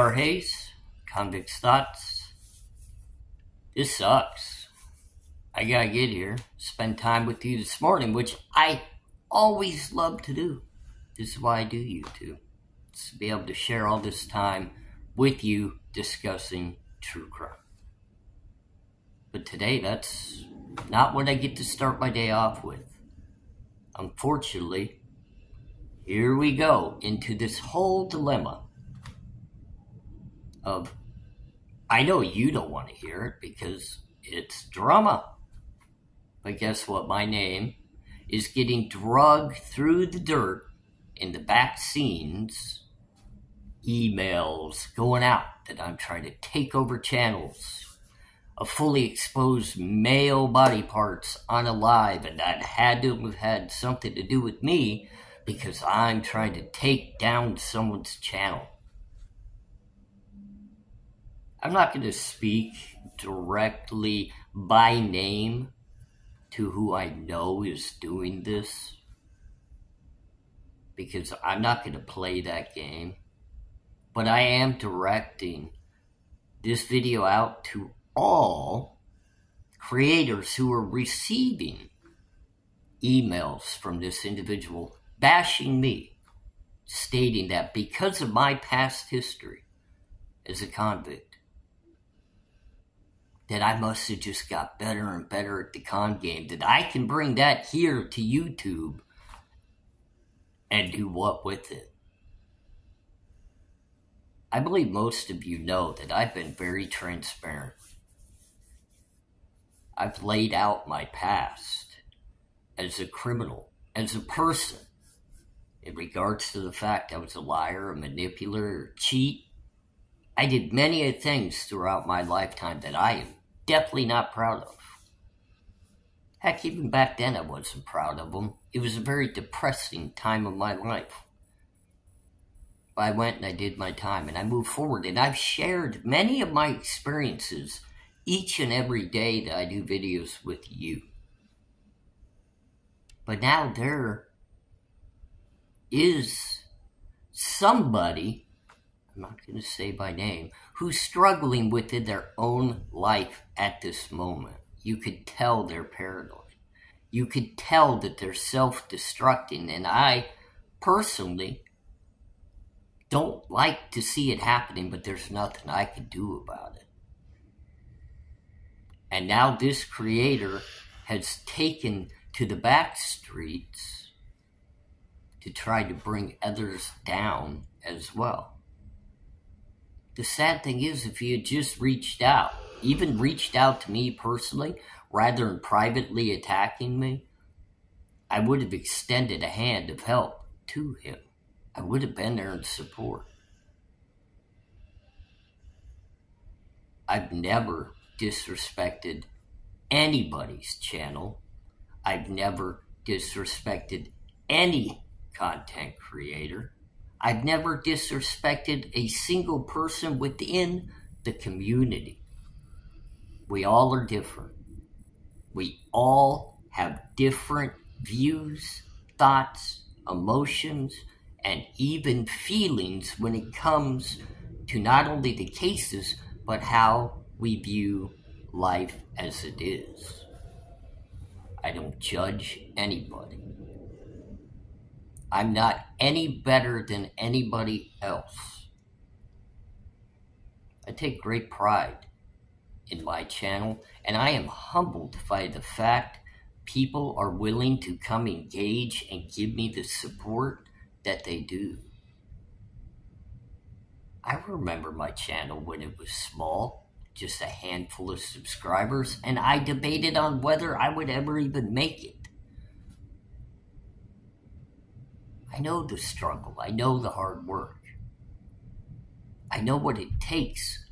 A.R. Hayes, Convict's Thoughts. This sucks. I gotta get here, spend time with you this morning, which I always love to do. This is why I do YouTube. It's to be able to share all this time with you discussing true crime. But today, that's not what I get to start my day off with. Unfortunately, here we go into this whole dilemma of I know you don't want to hear it because it's drama. But guess what? My name is getting drugged through the dirt in the back scenes, emails going out that I'm trying to take over channels, a fully exposed male body parts on a live, and that had to have had something to do with me because I'm trying to take down someone's channel. I'm not going to speak directly by name to who I know is doing this because I'm not going to play that game. But I am directing this video out to all creators who are receiving emails from this individual bashing me, stating that because of my past history as a convict, that I must have just got better and better at the con game, that I can bring that here to YouTube and do what with it. I believe most of you know that I've been very transparent. I've laid out my past as a criminal, as a person, in regards to the fact I was a liar, a manipulator, a cheat. I did many things throughout my lifetime that I am definitely not proud of. Heck, even back then I wasn't proud of them. It was a very depressing time of my life. But I went and I did my time and I moved forward and I've shared many of my experiences each and every day that I do videos with you. But now there is somebody I'm not going to say by name, who's struggling within their own life at this moment. You could tell they're paranoid. You could tell that they're self destructing. And I personally don't like to see it happening, but there's nothing I can do about it. And now this creator has taken to the back streets to try to bring others down as well. The sad thing is, if he had just reached out, even reached out to me personally, rather than privately attacking me, I would have extended a hand of help to him. I would have been there in support. I've never disrespected anybody's channel. I've never disrespected any content creator. I've never disrespected a single person within the community. We all are different. We all have different views, thoughts, emotions, and even feelings when it comes to not only the cases, but how we view life as it is. I don't judge anybody. I'm not any better than anybody else. I take great pride in my channel, and I am humbled by the fact people are willing to come engage and give me the support that they do. I remember my channel when it was small, just a handful of subscribers, and I debated on whether I would ever even make it. I know the struggle. I know the hard work. I know what it takes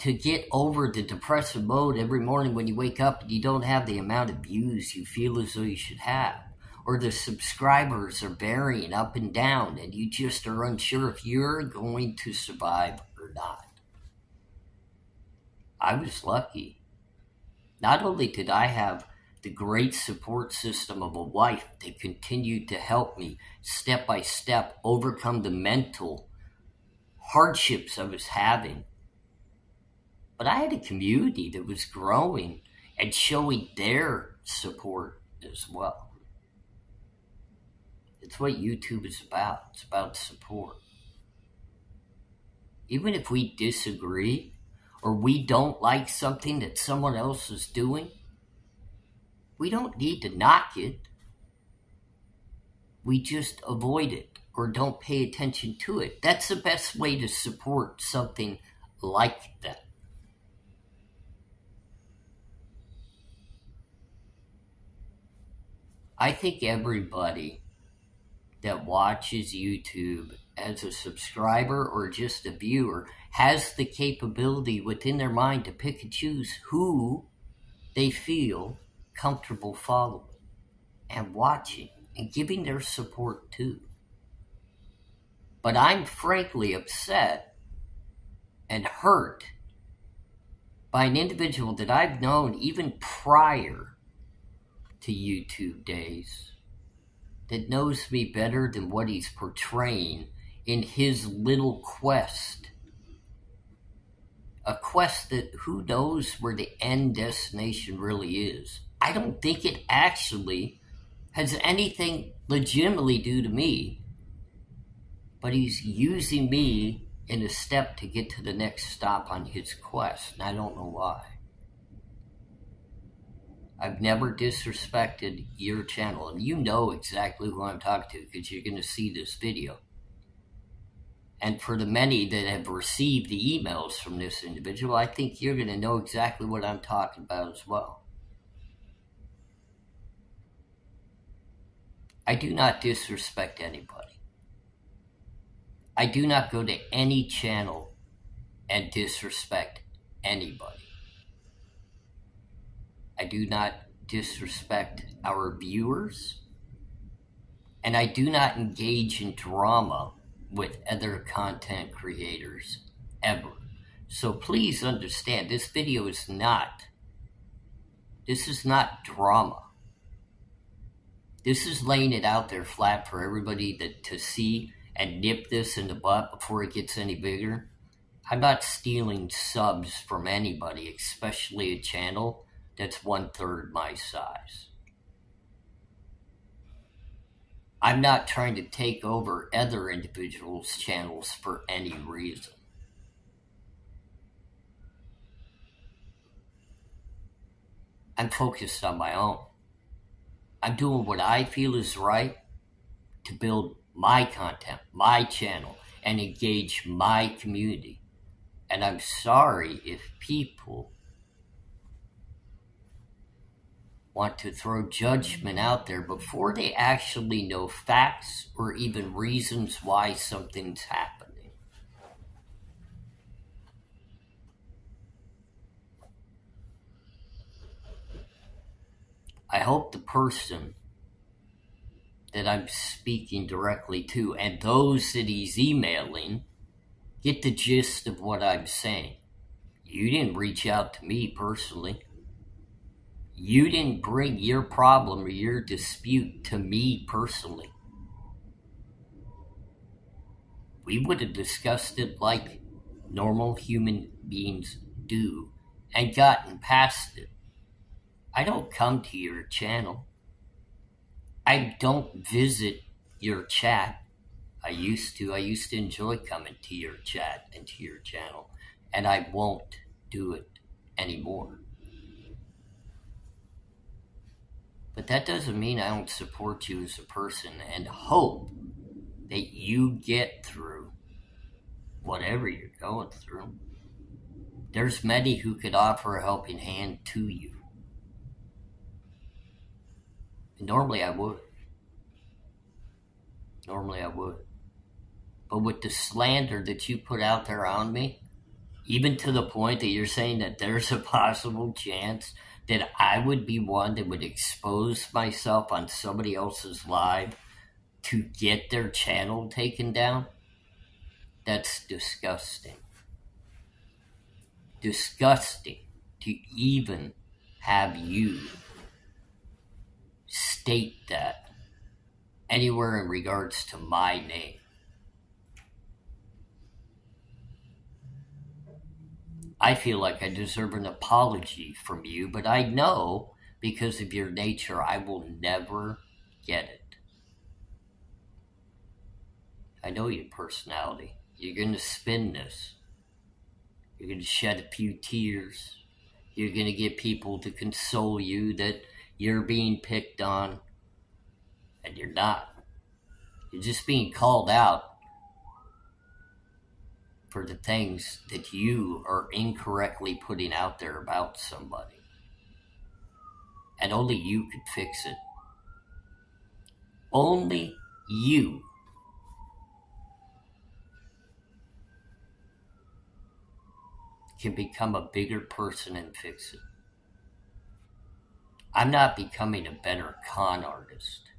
to get over the depressive mode every morning when you wake up and you don't have the amount of views you feel as though you should have. Or the subscribers are varying up and down and you just are unsure if you're going to survive or not. I was lucky. Not only did I have the great support system of a wife that continued to help me step by step overcome the mental hardships I was having. But I had a community that was growing and showing their support as well. It's what YouTube is about. It's about support. Even if we disagree or we don't like something that someone else is doing, we don't need to knock it. We just avoid it or don't pay attention to it. That's the best way to support something like that. I think everybody that watches YouTube as a subscriber or just a viewer has the capability within their mind to pick and choose who they feel comfortable following and watching and giving their support to. But I'm frankly upset and hurt by an individual that I've known even prior to YouTube days that knows me better than what he's portraying in his little quest. A quest that who knows where the end destination really is. I don't think it actually has anything legitimately due to me, but he's using me in a step to get to the next stop on his quest, and I don't know why. I've never disrespected your channel, and you know exactly who I'm talking to because you're going to see this video. And for the many that have received the emails from this individual, I think you're going to know exactly what I'm talking about as well. I do not disrespect anybody. I do not go to any channel and disrespect anybody. I do not disrespect our viewers, and I do not engage in drama with other content creators ever. So please understand this video is not, this is not drama. This is laying it out there flat for everybody to, to see and nip this in the butt before it gets any bigger. I'm not stealing subs from anybody, especially a channel that's one third my size. I'm not trying to take over other individuals' channels for any reason. I'm focused on my own. I'm doing what I feel is right to build my content, my channel, and engage my community. And I'm sorry if people want to throw judgment out there before they actually know facts or even reasons why something's happening. I hope the person that I'm speaking directly to and those that he's emailing get the gist of what I'm saying. You didn't reach out to me personally. You didn't bring your problem or your dispute to me personally. We would have discussed it like normal human beings do and gotten past it. I don't come to your channel. I don't visit your chat. I used to. I used to enjoy coming to your chat and to your channel, and I won't do it anymore. But that doesn't mean I don't support you as a person and hope that you get through whatever you're going through. There's many who could offer a helping hand to you. And normally I would. Normally I would. But with the slander that you put out there on me, even to the point that you're saying that there's a possible chance that I would be one that would expose myself on somebody else's live to get their channel taken down, that's disgusting. Disgusting to even have you state that anywhere in regards to my name. I feel like I deserve an apology from you, but I know because of your nature, I will never get it. I know your personality. You're going to spin this. You're going to shed a few tears. You're going to get people to console you that you're being picked on, and you're not. You're just being called out for the things that you are incorrectly putting out there about somebody. And only you could fix it. Only you. Can become a bigger person and fix it. I'm not becoming a better con artist.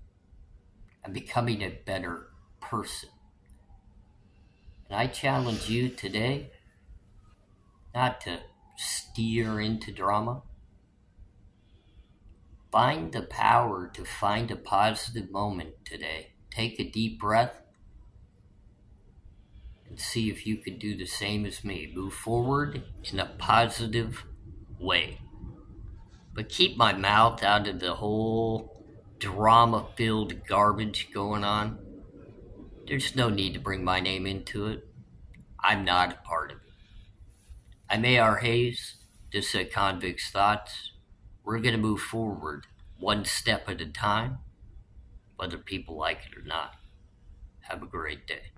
I'm becoming a better person. And I challenge you today not to steer into drama. Find the power to find a positive moment today. Take a deep breath and see if you can do the same as me. Move forward in a positive way. But keep my mouth out of the whole drama filled garbage going on. There's no need to bring my name into it. I'm not a part of it. I'm A.R. Hayes. This is Convict's Thoughts. We're going to move forward one step at a time, whether people like it or not. Have a great day.